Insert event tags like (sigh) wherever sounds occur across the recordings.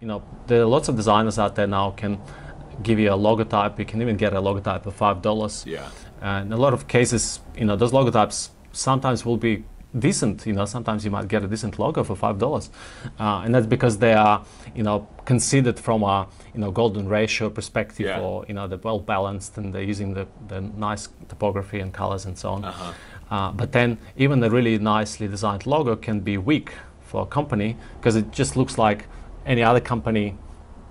You know, there are lots of designers out there now can give you a logotype. You can even get a logotype for five dollars. Yeah. And in a lot of cases, you know, those logotypes sometimes will be decent. You know, sometimes you might get a decent logo for five dollars, uh, and that's because they are, you know, considered from a you know golden ratio perspective, Yeah. or you know, they're well balanced and they're using the, the nice typography and colors and so on. Uh-huh. Uh, but then even a really nicely designed logo can be weak for a company because it just looks like any other company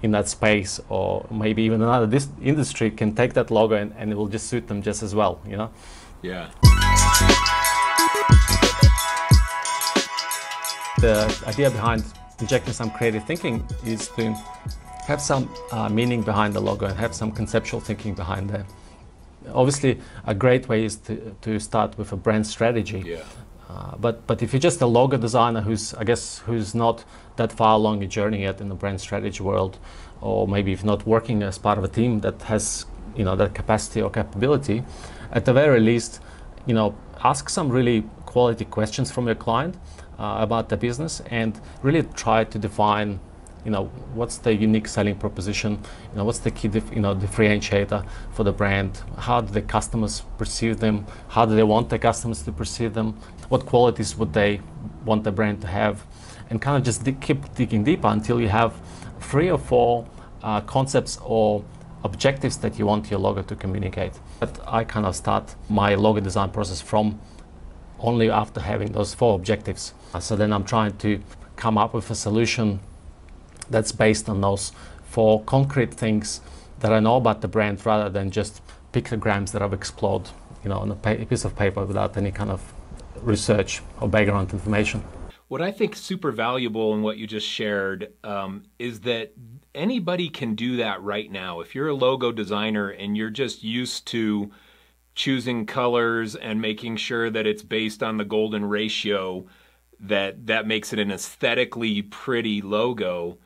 in that space or maybe even another dis- industry can take that logo and, and it will just suit them just as well you know Yeah. the idea behind injecting some creative thinking is to have some uh, meaning behind the logo and have some conceptual thinking behind it. Obviously, a great way is to, to start with a brand strategy. Yeah. Uh, but but if you're just a logo designer who's I guess who's not that far along your journey yet in the brand strategy world, or maybe if not working as part of a team that has you know that capacity or capability, at the very least, you know ask some really quality questions from your client uh, about the business and really try to define you know what's the unique selling proposition? You know what's the key you know differentiator for the brand? How do the customers perceive them? How do they want the customers to perceive them? What qualities would they want the brand to have? And kind of just keep digging deeper until you have three or four uh, concepts or objectives that you want your logo to communicate. But i kind of start my logo design process from only after having those four objectives. So then I'm trying to come up with a solution that's based on those four concrete things that I know about the brand rather than just pictograms that I've explored, you know, on a piece of paper without any kind of research or background information. What I think super valuable in what you just shared um, is that anybody can do that right now. If you're a logo designer and you're just used to choosing colors and making sure that it's based on the golden ratio, that that makes it an aesthetically pretty logo.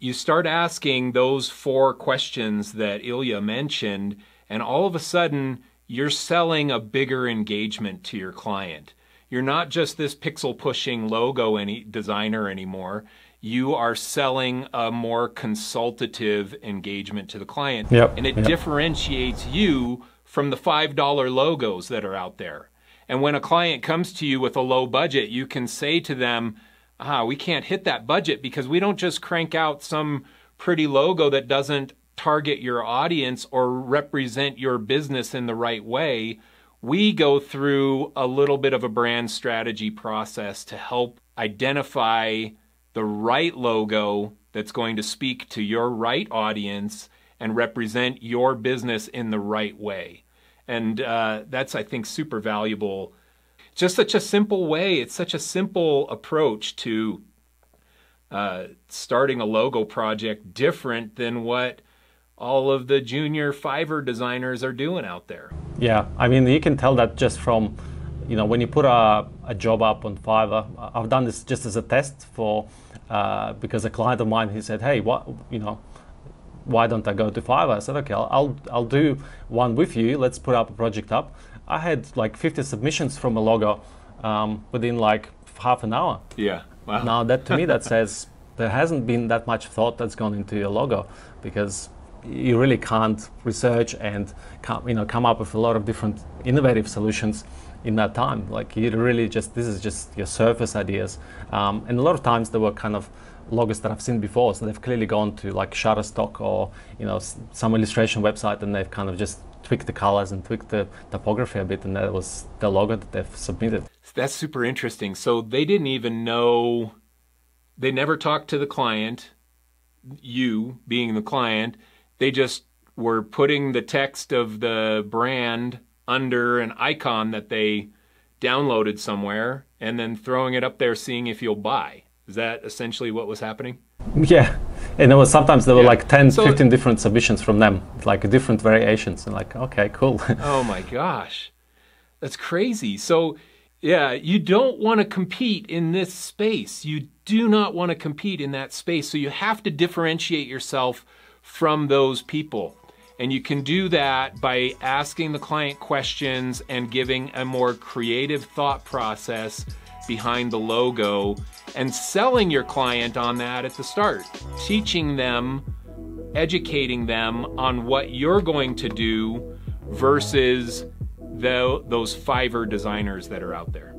You start asking those four questions that Ilya mentioned, and all of a sudden you're selling a bigger engagement to your client. You're not just this pixel pushing logo any designer anymore. You are selling a more consultative engagement to the client. Yep, And it yep. differentiates you from the $5 logos that are out there. And when a client comes to you with a low budget, you can say to them, ah, we can't hit that budget because we don't just crank out some pretty logo that doesn't target your audience or represent your business in the right way. We go through a little bit of a brand strategy process to help identify the right logo that's going to speak to your right audience and represent your business in the right way. And uh, that's, I think, super valuable. Just such a simple way. It's such a simple approach to uh, starting a logo project, different than what all of the junior Fiverr designers are doing out there. Yeah, I mean, you can tell that just from, you know, when you put a, a job up on Fiverr. I've done this just as a test for, uh, because a client of mine, he said, hey, what, you know, why don't I go to Fiverr? I said, okay, I'll, I'll, I'll do one with you. Let's put up a project up. I had like 50 submissions from a logo um, within like half an hour. Yeah. Wow. Now that to me that (laughs) says there hasn't been that much thought that's gone into your logo because you really can't research and come, you know come up with a lot of different innovative solutions in that time. Like you really just this is just your surface ideas, um, and a lot of times they were kind of logos that I've seen before, so they've clearly gone to like Shutterstock or you know some illustration website, and they've kind of just tweaked the colors and tweaked the typography a bit, and that was the logo that they've submitted. That's super interesting. So they didn't even know, they never talked to the client, you being the client. They just were putting the text of the brand under an icon that they downloaded somewhere and then throwing it up there, seeing if you'll buy. Is that essentially what was happening? Yeah, and there was sometimes there were Yeah. like 10, So- 15 different submissions from them, like different variations, and like, okay, cool. (laughs) Oh my gosh. That's crazy. So, yeah, you don't want to compete in this space. You do not want to compete in that space. So, you have to differentiate yourself from those people. And you can do that by asking the client questions and giving a more creative thought process behind the logo and selling your client on that at the start, teaching them, educating them on what you're going to do versus the, those Fiverr designers that are out there.